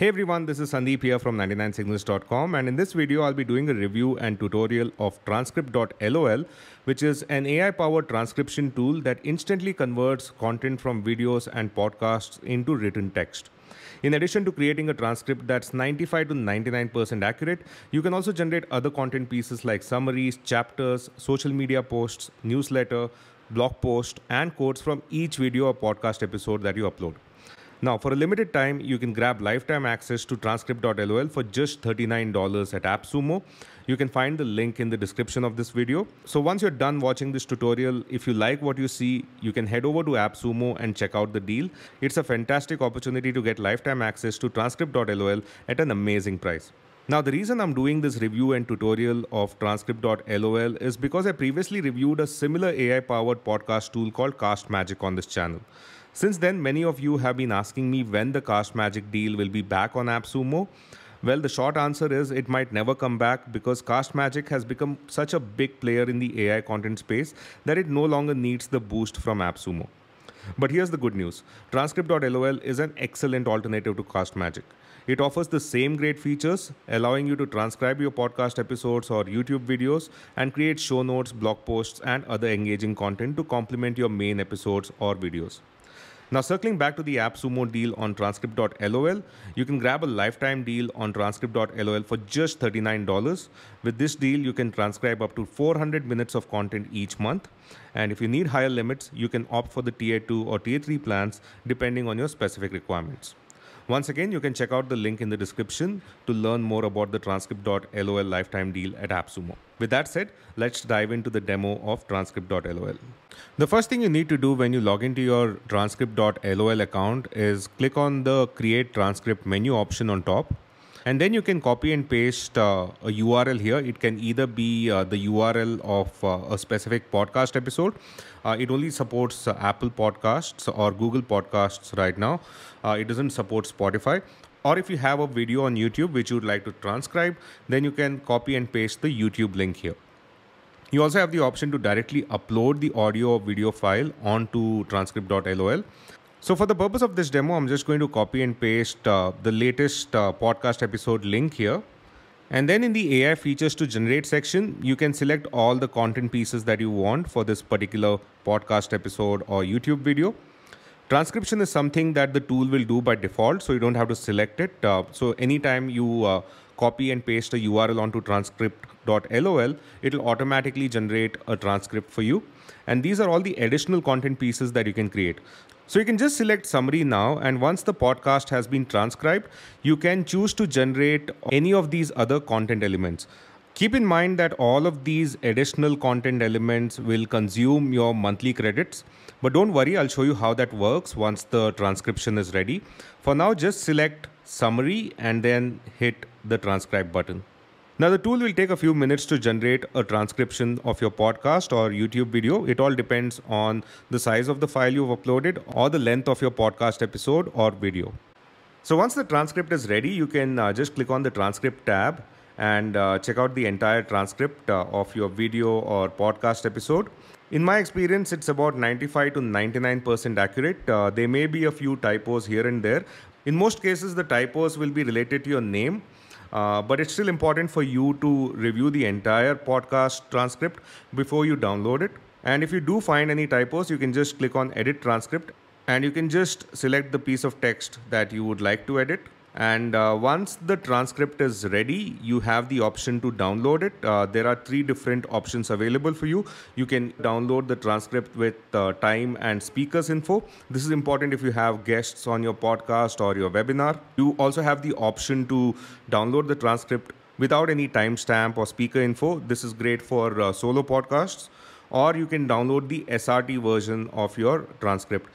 Hey everyone, this is Sandeep here from 99signals.com and in this video I'll be doing a review and tutorial of transcript.lol which is an AI powered transcription tool that instantly converts content from videos and podcasts into written text. In addition to creating a transcript that's 95 to 99% accurate, you can also generate other content pieces like summaries, chapters, social media posts, newsletter, blog post and quotes from each video or podcast episode that you upload. Now, for a limited time, you can grab lifetime access to transcript.lol for just $39 at AppSumo. You can find the link in the description of this video. So once you're done watching this tutorial, if you like what you see, you can head over to AppSumo and check out the deal. It's a fantastic opportunity to get lifetime access to transcript.lol at an amazing price. Now, the reason I'm doing this review and tutorial of transcript.lol is because I previously reviewed a similar AI powered podcast tool called Castmagic on this channel. Since then, many of you have been asking me when the Castmagic deal will be back on AppSumo. Well, the short answer is it might never come back because Castmagic has become such a big player in the AI content space that it no longer needs the boost from AppSumo. But here's the good news Transcript.lol is an excellent alternative to Castmagic. It offers the same great features, allowing you to transcribe your podcast episodes or YouTube videos and create show notes, blog posts, and other engaging content to complement your main episodes or videos. Now, circling back to the AppSumo deal on transcript.lol, you can grab a lifetime deal on transcript.lol for just $39. With this deal, you can transcribe up to 400 minutes of content each month. And if you need higher limits, you can opt for the tier 2 or tier 3 plans depending on your specific requirements. Once again, you can check out the link in the description to learn more about the transcript.lol lifetime deal at AppSumo. With that said, let's dive into the demo of transcript.lol. The first thing you need to do when you log into your transcript.lol account is click on the create transcript menu option on top and then you can copy and paste uh, a URL here. It can either be uh, the URL of uh, a specific podcast episode. Uh, it only supports uh, Apple Podcasts or Google Podcasts right now. Uh, it doesn't support Spotify. Or if you have a video on YouTube which you would like to transcribe, then you can copy and paste the YouTube link here. You also have the option to directly upload the audio or video file onto transcript.lol. So for the purpose of this demo, I'm just going to copy and paste uh, the latest uh, podcast episode link here. And then in the AI features to generate section, you can select all the content pieces that you want for this particular podcast episode or YouTube video. Transcription is something that the tool will do by default, so you don't have to select it. Uh, so anytime you uh, copy and paste a URL onto transcript.lol, it'll automatically generate a transcript for you. And these are all the additional content pieces that you can create. So you can just select summary now and once the podcast has been transcribed, you can choose to generate any of these other content elements. Keep in mind that all of these additional content elements will consume your monthly credits. But don't worry, I'll show you how that works once the transcription is ready. For now, just select summary and then hit the transcribe button. Now, the tool will take a few minutes to generate a transcription of your podcast or YouTube video. It all depends on the size of the file you've uploaded or the length of your podcast episode or video. So, once the transcript is ready, you can uh, just click on the transcript tab and uh, check out the entire transcript uh, of your video or podcast episode. In my experience, it's about 95 to 99% accurate. Uh, there may be a few typos here and there. In most cases, the typos will be related to your name uh, but it's still important for you to review the entire podcast transcript before you download it. And if you do find any typos, you can just click on edit transcript and you can just select the piece of text that you would like to edit and uh, once the transcript is ready you have the option to download it. Uh, there are three different options available for you. You can download the transcript with uh, time and speakers info. This is important if you have guests on your podcast or your webinar. You also have the option to download the transcript without any timestamp or speaker info. This is great for uh, solo podcasts. Or you can download the srt version of your transcript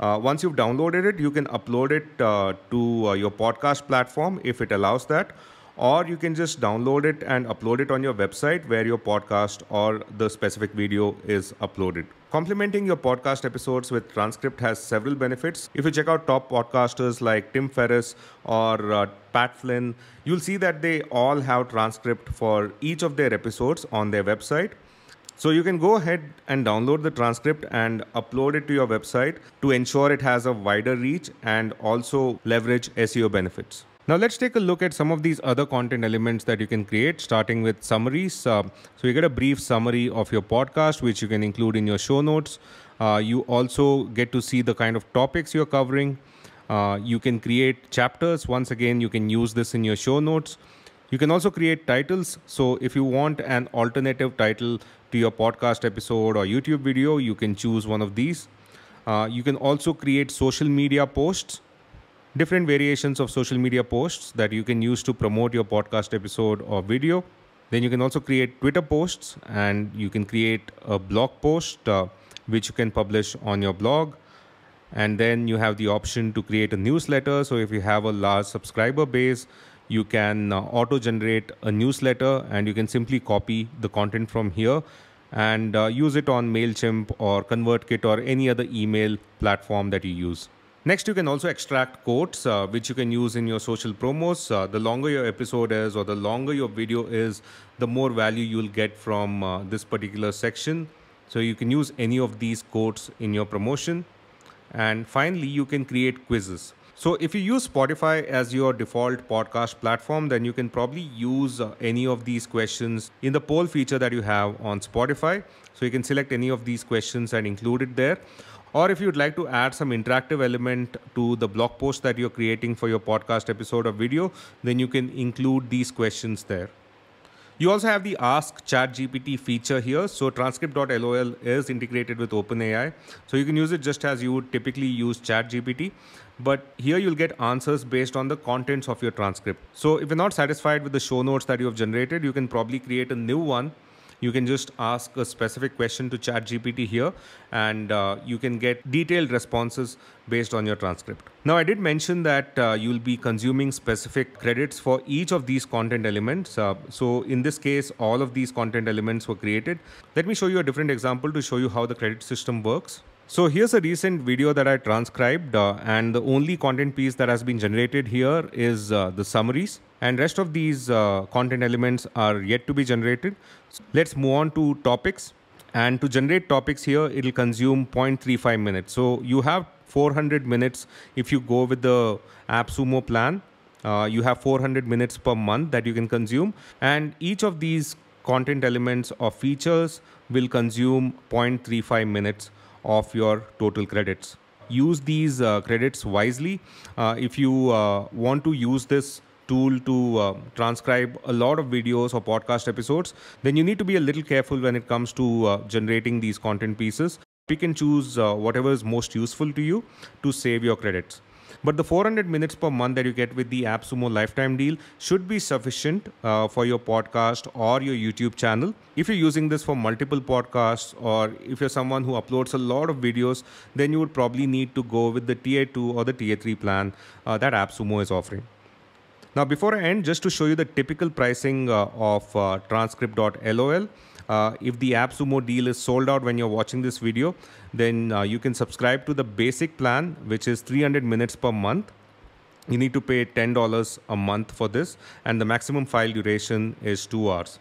uh, once you've downloaded it, you can upload it uh, to uh, your podcast platform if it allows that. Or you can just download it and upload it on your website where your podcast or the specific video is uploaded. Complementing your podcast episodes with transcript has several benefits. If you check out top podcasters like Tim Ferriss or uh, Pat Flynn, you'll see that they all have transcript for each of their episodes on their website. So you can go ahead and download the transcript and upload it to your website to ensure it has a wider reach and also leverage SEO benefits. Now let's take a look at some of these other content elements that you can create, starting with summaries. Uh, so you get a brief summary of your podcast, which you can include in your show notes. Uh, you also get to see the kind of topics you're covering. Uh, you can create chapters. Once again, you can use this in your show notes. You can also create titles. So if you want an alternative title to your podcast episode or YouTube video, you can choose one of these. Uh, you can also create social media posts different variations of social media posts that you can use to promote your podcast episode or video. Then you can also create Twitter posts and you can create a blog post uh, which you can publish on your blog. And then you have the option to create a newsletter. So if you have a large subscriber base, you can uh, auto generate a newsletter and you can simply copy the content from here and uh, use it on MailChimp or ConvertKit or any other email platform that you use. Next, you can also extract quotes, uh, which you can use in your social promos. Uh, the longer your episode is or the longer your video is, the more value you'll get from uh, this particular section. So you can use any of these quotes in your promotion. And finally, you can create quizzes. So if you use Spotify as your default podcast platform, then you can probably use uh, any of these questions in the poll feature that you have on Spotify. So you can select any of these questions and include it there. Or if you'd like to add some interactive element to the blog post that you're creating for your podcast episode or video, then you can include these questions there. You also have the Ask ChatGPT feature here. So transcript.lol is integrated with OpenAI. So you can use it just as you would typically use ChatGPT. But here you'll get answers based on the contents of your transcript. So if you're not satisfied with the show notes that you have generated, you can probably create a new one you can just ask a specific question to ChatGPT here and uh, you can get detailed responses based on your transcript. Now, I did mention that uh, you'll be consuming specific credits for each of these content elements. Uh, so in this case, all of these content elements were created. Let me show you a different example to show you how the credit system works. So here's a recent video that I transcribed uh, and the only content piece that has been generated here is uh, the summaries and rest of these uh, content elements are yet to be generated. So let's move on to topics and to generate topics here it'll consume 0.35 minutes. So you have 400 minutes if you go with the AppSumo plan. Uh, you have 400 minutes per month that you can consume and each of these content elements or features will consume 0.35 minutes of your total credits. Use these uh, credits wisely. Uh, if you uh, want to use this tool to uh, transcribe a lot of videos or podcast episodes, then you need to be a little careful when it comes to uh, generating these content pieces. You can choose whatever is most useful to you to save your credits. But the 400 minutes per month that you get with the AppSumo lifetime deal should be sufficient uh, for your podcast or your YouTube channel. If you're using this for multiple podcasts or if you're someone who uploads a lot of videos, then you would probably need to go with the tier 2 or the tier 3 plan uh, that AppSumo is offering. Now, before I end, just to show you the typical pricing uh, of uh, transcript.lol, uh, if the AppSumo deal is sold out when you're watching this video, then uh, you can subscribe to the basic plan, which is 300 minutes per month. You need to pay $10 a month for this, and the maximum file duration is two hours.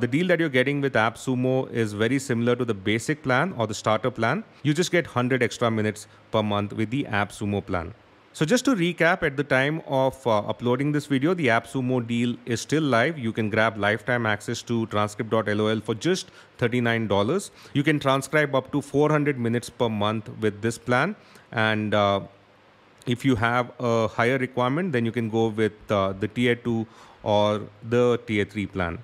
The deal that you're getting with AppSumo is very similar to the basic plan or the starter plan. You just get 100 extra minutes per month with the AppSumo plan. So just to recap, at the time of uh, uploading this video, the AppSumo deal is still live. You can grab lifetime access to transcript.lol for just $39. You can transcribe up to 400 minutes per month with this plan. And uh, if you have a higher requirement, then you can go with uh, the tier 2 or the tier 3 plan.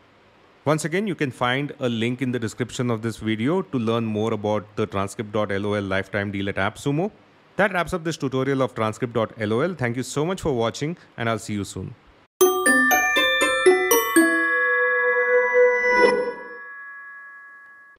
Once again, you can find a link in the description of this video to learn more about the transcript.lol lifetime deal at AppSumo. That wraps up this tutorial of transcript.lol. Thank you so much for watching and I'll see you soon.